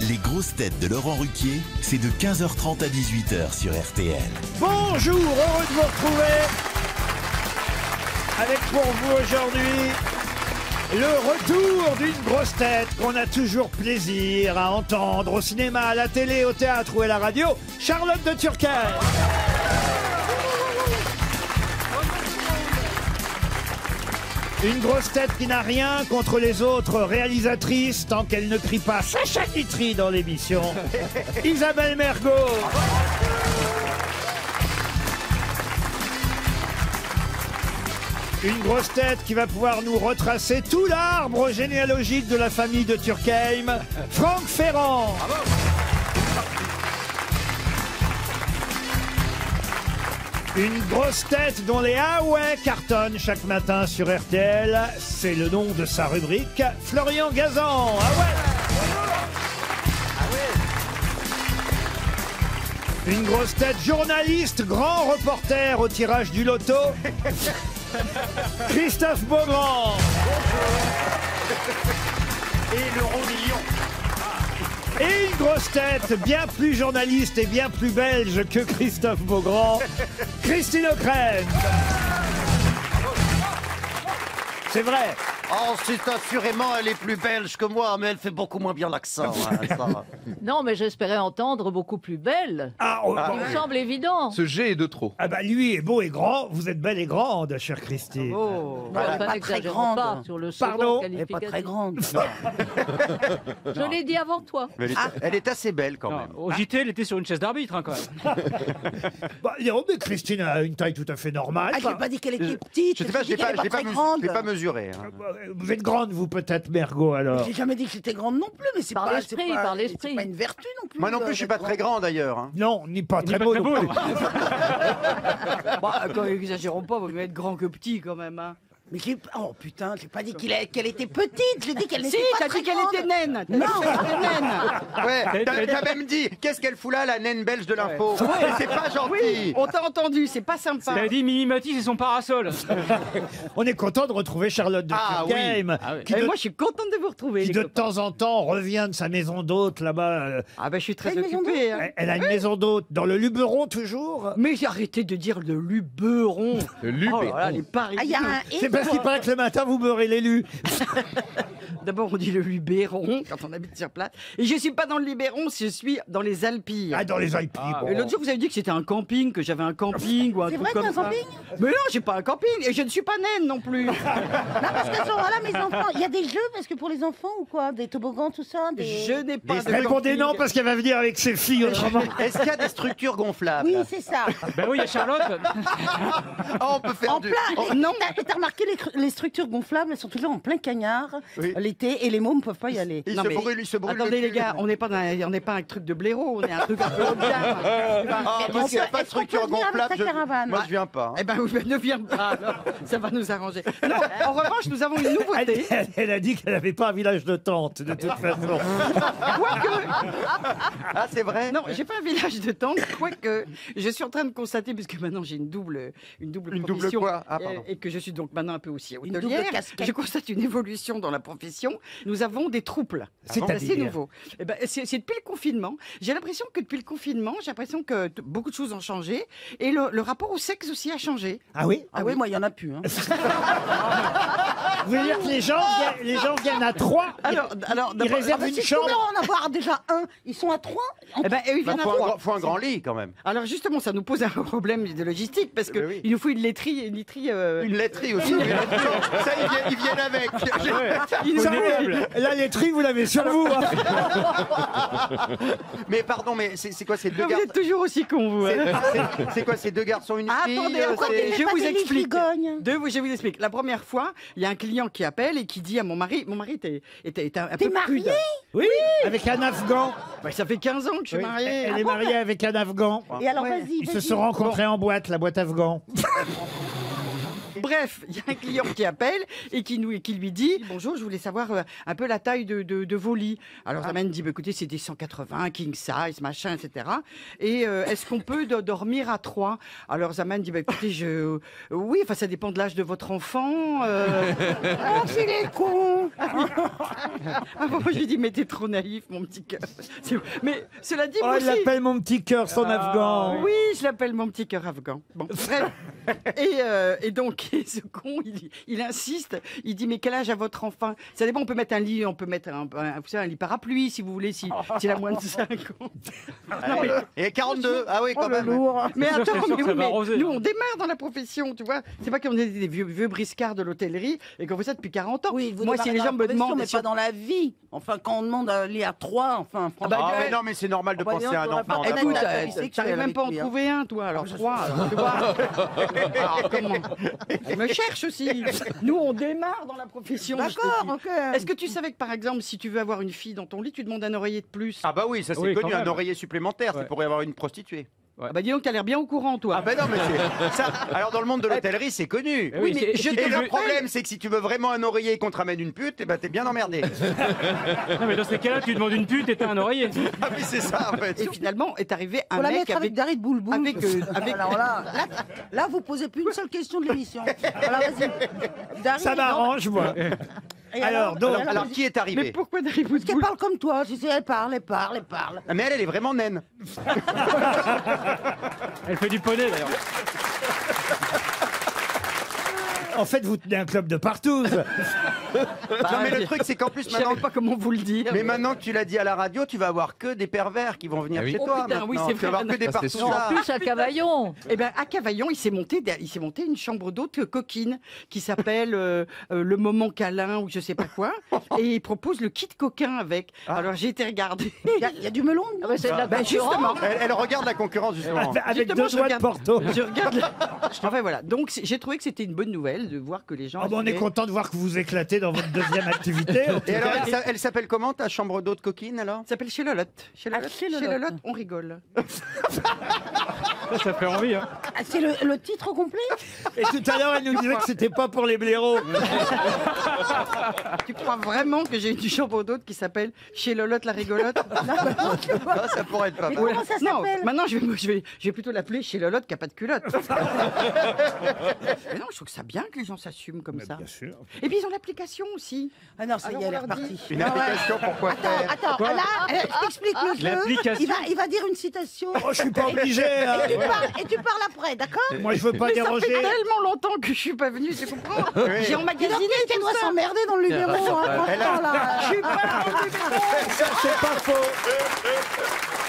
Les grosses têtes de Laurent Ruquier, c'est de 15h30 à 18h sur RTL. Bonjour, heureux de vous retrouver avec pour vous aujourd'hui le retour d'une grosse tête qu'on a toujours plaisir à entendre au cinéma, à la télé, au théâtre ou à la radio, Charlotte de Turquet. Une grosse tête qui n'a rien contre les autres réalisatrices tant qu'elle ne crie pas Sacha Guitry dans l'émission. Isabelle Mergot. Une grosse tête qui va pouvoir nous retracer tout l'arbre généalogique de la famille de Turckheim, Franck Ferrand. Une grosse tête dont les ah ouais cartonnent chaque matin sur RTL, c'est le nom de sa rubrique, Florian Gazan. Ah ouais Une grosse tête journaliste, grand reporter au tirage du loto, Christophe Beaugrand. Et l'euro million. Et une grosse tête bien plus journaliste et bien plus belge que Christophe Beaugrand, Christine O'Krent. C'est vrai. Oh, c'est assurément, elle est plus belge que moi, mais elle fait beaucoup moins bien l'accent. hein, ça. Non, mais j'espérais entendre beaucoup plus belle. Ah, oh, Il me semble évident. Ce G est de trop. ah bah lui est beau et grand, vous êtes belle et grande, chère Christine. Oh, Voilà. Pas très n'exagérons grande. pas sur le second Pardon Elle est pas très qualificatif. grande. Je l'ai dit avant toi. Mais elle, est, elle est assez belle quand Non, même. Au JT, elle était sur une chaise d'arbitre hein, quand même. Bah, non, mais Christine a une taille tout à fait normale. Ah, j'ai Enfin, pas dit qu'elle était petite. Je sais pas, je l'ai pas, je l'ai pas, très mesu- grande. je l'ai pas mesuré. hein. Vous êtes grande, vous peut-être, Mergot, alors. J'ai jamais dit que j'étais grande non plus, mais c'est Par pas, l'esprit, pas- par l'esprit. C'est pas une vertu non plus. Moi non euh, plus, je suis pas très grande. grand d'ailleurs. hein. Non, ni pas très beau. non plus. Bah, quand exagérons pas, vaut mieux être grand que petit quand même. Hein. Mais j'ai oh putain, j'ai pas dit qu'il a- qu'elle était petite. J'ai dit qu'elle Si, n'était pas t'as très dit qu'elle grande. était naine. T'as Non. dit qu'elle était naine. Ouais, t'as t'as même dit, qu'est-ce qu'elle fout là, la naine belge de l'info C'est pas gentil. On t'a entendu, c'est pas sympa. T'avais dit Mimi Mati, c'est son parasol. On est content de retrouver Charlotte de Ah oui. Turckheim, Ah oui. qui, Et de, moi, je suis contente de vous retrouver. qui les de copains. temps en temps revient de sa maison d'hôte là-bas. euh, Ah ben, je suis très T'as maison occupée. hein. Elle- Elle a une maison d'hôte dans le Luberon toujours. Mais j'ai arrêté de dire le luberon. Le Oh Luberon. là là, les paris. Ah, il y a un C'est parce qu'il paraît que le matin vous beurrez l'élu. D'abord, on dit le Luberon quand on habite sur place. Et je suis pas dans le Luberon, je suis dans les Alpilles. Ah, dans les Alpes. Ah, bon. Et l'autre jour, vous avez dit que c'était un camping, que j'avais un camping ou un C'est truc vrai, comme t'as un ça. camping Mais non, j'ai pas un camping et je ne suis pas naine non plus. Non, parce que genre, là, mes enfants, il y a des jeux parce que pour les enfants ou quoi Des toboggans, tout ça des... Je n'ai pas de Répondez camping. non parce qu'elle va venir avec ses filles autrement. Est-ce qu'il y a des structures gonflables? Oui, c'est ça. Ben oui, il y a Charlotte. Ah, on peut faire En du. plein. Oh, non. T'as- T'as remarqué les, les structures gonflables, elles sont toujours en plein cagnard Oui. l'été et les mômes peuvent pas y aller. Il Non, se mais- brûle, il se brûle. Attendez le les gars, on n'est pas dans on pas un truc de blaireau, on est un truc un peu. Ah, moi, s'il n'y a pas de structure gonflable, je... caravane moi je viens pas. hein. Eh ben, ne viens pas, alors. ça va nous arranger. Non, en revanche, nous avons une nouveauté. elle- elle a dit qu'elle n'avait pas un village de tente, de toute façon. Ah, c'est vrai Non, j'ai pas un village de tente, quoique je suis en train de constater, puisque maintenant j'ai une double, une double Une double quoi? Ah, et- pardon. et, que je suis donc maintenant un peu aussi hôtelière, je constate une évolution dans la profession. Nous avons des troubles. C'est-à-dire C'est nouveau. Eh ben, c'est depuis le confinement. J'ai l'impression que depuis le confinement, j'ai l'impression que beaucoup de choses ont changé et le, le rapport au sexe aussi a changé. Ah oui? Ah oui, moi, il y en a plus. Hein. Vous voulez dire que les gens, viennent, les gens viennent à trois Alors, alors, Ils d'abord- réservent bah, une chambre veux en avoir déjà un, ils sont à trois. En- eh ben, eux, ils Bah, viennent à faut, un, trois. grand- faut un grand lit quand même. Alors justement, ça nous pose un problème de logistique parce que oui. il nous faut une laiterie, une literie. euh, Une laiterie aussi. mais ça, ils viennent, ils viennent avec. Ça, La laiterie, vous l'avez sur vous. hein. Mais pardon, mais c'est c'est quoi ces deux Vous garçons êtes toujours aussi con, vous. hein. C'est- C'est quoi ces deux garçons, une Ah, fille attendez, euh, c'est- je pas vous des explique. Deux, je vous explique. La première fois, il y a un client qui appelle et qui dit à mon mari, mon mari était, était, était un, un T'es peu marié prude. Oui, avec un Afghan. Bah, ça fait 15 ans que je suis Oui, mariée. Elle est mariée avec un Afghan. Et alors, Ouais. vas-y. Ils se vas-y. sont rencontrés en boîte, la boîte afghan. Bref, il y a un client qui appelle et qui, nous, et qui lui dit Bonjour, je voulais savoir euh, un peu la taille de, de- de vos lits. Alors Zaman dit bah, Écoutez, c'est des 180, king size, machin, etc. Et euh, est-ce qu'on peut do- dormir à trois? Alors Zaman dit bah, Écoutez, je... euh, oui, enfin, ça dépend de l'âge de votre enfant. euh. oh, c'est les cons Ah, bon, Moi, je lui dis Mais t'es trop naïf, mon petit cœur. Mais cela dit, Oh, aussi- l'appelle mon petit cœur, son afghan. oui, je l'appelle mon petit cœur afghan. Bon, bref. Et, euh, et donc, ce con, il, il insiste. Il dit Mais quel âge a votre enfant? Ça dépend, on peut mettre un lit, on peut mettre un, un, vous savez, un lit parapluie si vous voulez, si- s'il a moins de 5 ans. Non, mais- Et 42, ah oui, quand Oh, le même. lourd. Mais attends, mais oui, mais arroser, nous hein. on démarre dans la profession, tu vois. C'est pas qu'on est des vieux, vieux briscards de l'hôtellerie et qu'on fait ça depuis 40 ans. Oui, vous Moi, si les gens me demandent, mais si on- pas dans la vie. Enfin, quand on demande un lit à trois, enfin, franchement. bah, Ah, mais non, mais c'est normal de Ah penser à un enfant. Écoute, Écoute, euh, t'arrives même pas à en hein. trouver un, toi, alors trois, alors, tu vois. Comment? Je me cherche aussi. Nous, on démarre dans la profession. D'accord, ok. Est-ce que tu savais que, par exemple, si tu veux avoir une fille dans ton lit, tu demandes un oreiller de plus? Ah bah oui, ça c'est Oui, quand connu, un même. oreiller supplémentaire, Ouais. c'est pour y avoir une prostituée. Ah Bah dis donc, t'as l'air bien au courant, toi. Ah bah non, mais c'est ça. Alors dans le monde de l'hôtellerie, c'est connu. Eh oui, mais c'est- je si Et le veux- problème, c'est que si tu veux vraiment un oreiller et qu'on te ramène une pute, eh ben t'es bien emmerdé. Non, mais dans ces cas-là, tu demandes une pute et t'as un oreiller. ah oui, c'est ça en fait. Et finalement, est arrivé un Faut la mec mettre avec avec... Darid Boulboul. avec, euh, avec- Alors là, là, là, vous posez plus une seule question de l'émission. Alors vas-y. Darid, Ça m'arrange, moi. Et Alors, donc- Alors qui est Mais arrivé pourquoi Dari Parce qu'elle parle comme toi. Je sais, elle parle, elle parle, elle parle. Ah, Mais elle, elle est vraiment naine. Elle fait du poney d'ailleurs. En fait, vous tenez un club de partouze. non mais le truc, c'est qu'en plus Je maintenant. savais pas comment vous le dire. Mais maintenant que tu l'as dit à la radio, tu vas avoir que des pervers qui vont venir Ah oui. chez Oh toi. putain, oui, c'est tu vas avoir que des sûr. partout. En plus, à Cavaillon. Eh ben, à Cavaillon, il s'est monté, il s'est monté une chambre d'hôte coquine qui s'appelle euh, euh, le moment câlin ou je sais pas quoi, et il propose le kit coquin avec. Alors j'ai été regarder. Il y, a- il y a du melon Ah bah, c'est de la concurrence. justement. Elle, elle regarde la concurrence justement. Avec Justement, deux je doigts de Porto. Je regarde. la- Enfin voilà. Donc j'ai trouvé que c'était une bonne nouvelle de voir que les gens. Ah on est content de voir que vous vous dans votre deuxième activité. Et alors, elle, s'a- elle s'appelle comment ta chambre d'hôte coquine alors? Ça s'appelle chez Lolotte. Chez Lolotte, Ah, chez Lolotte. On rigole. Ça, ça fait envie. Hein. Ah, C'est le, le titre complet? Et tout à l'heure, elle nous disait que c'était pas pour les blaireaux. Tu crois vraiment que j'ai une chambre d'hôte qui s'appelle chez Lolotte la rigolote? Ah, Ça pourrait être pas Mais mal. comment ça Non, s'appelle? maintenant je vais, je, vais, je vais plutôt l'appeler chez Lolotte qui a pas de culotte. Mais non, je trouve que ça bien que les gens s'assument comme ça. Bien sûr. Et puis ils ont l'application aussi. Ah non, ça y est, elle est repartie. Une application pour quoi Attends, faire attends, là, euh, je t'explique le jeu. Il va, il va dire une citation. Oh, je suis pas obligé. hein. Et tu parles, et tu parles après, d'accord Moi, je veux pas Mais ça fait déranger. tellement longtemps que je suis pas venue, tu comprends. J'ai emmagasiné tu tout dois ça. s'emmerder dans le numéro. Hein, franchement, là. Je suis pas Ça, c'est pas faux.